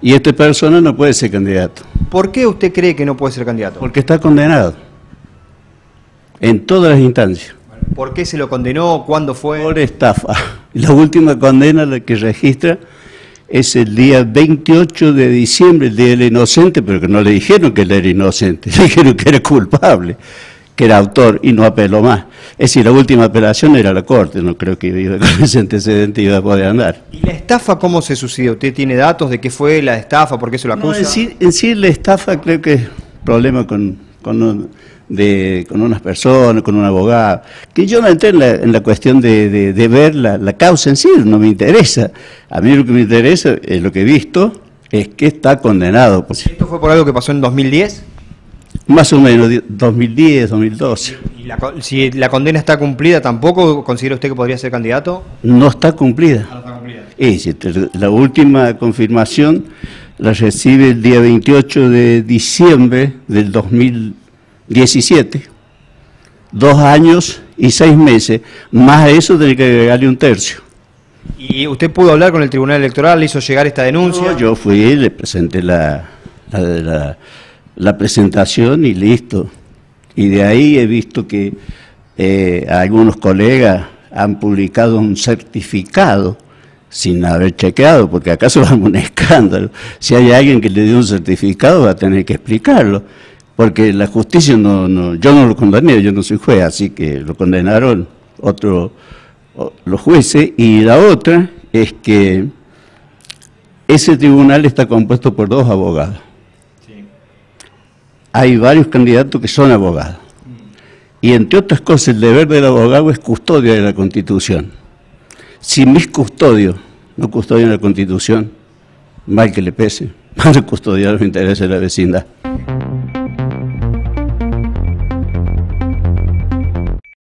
Y esta persona no puede ser candidato, ¿Por qué usted cree que no puede ser candidato? porque está condenado en todas las instancias ¿Por qué se lo condenó? ¿Cuándo fue? por estafa. La última condena la que registra es el día 28 de diciembre, el Día del Inocente, pero que no le dijeron que él era inocente, le dijeron que era culpable, que era autor y no apeló más. Es decir, la última apelación era la Corte, no creo que iba- con ese antecedente iba a poder andar. ¿Y la estafa cómo se sucedió? ¿Usted tiene datos de qué fue la estafa? ¿Por qué se lo No, acusa? en, sí, en sí la estafa creo que es problema con, con, un- de, con unas personas, con un abogado, que yo no entré en la, en la cuestión de, de- de ver la, la causa en sí, no me interesa. A mí lo que me interesa, es lo que he visto, es que está condenado, pues, ¿Esto fue por algo que pasó en 2010? Más o menos di- 2010, 2012. ¿Y la si la condena está cumplida, tampoco considera usted que podría ser candidato? No está cumplida. No está cumplida. Es decir, la última confirmación la recibe el día 28 de diciembre del 2017. Dos años y seis meses. Más a eso tiene que agregarle un tercio. ¿Y usted pudo hablar con el Tribunal Electoral? ¿Le hizo llegar esta denuncia? No, yo fui, le presenté la, la, la- la presentación y listo. Y de ahí he visto que eh, algunos colegas han publicado un certificado sin haber chequeado, porque acaso va a un escándalo. Si hay alguien que le dio un certificado, va a tener que explicarlo, porque la justicia no, no yo no lo condené, yo no soy juez, así que lo condenaron otro, los jueces. Y la otra es que ese tribunal está compuesto por dos abogados. Hay varios candidatos que son abogados. Y entre otras cosas, el deber del abogado es custodia de la Constitución. Si mis custodios no custodian la Constitución, mal que le pese, van a custodiar los intereses de la vecindad.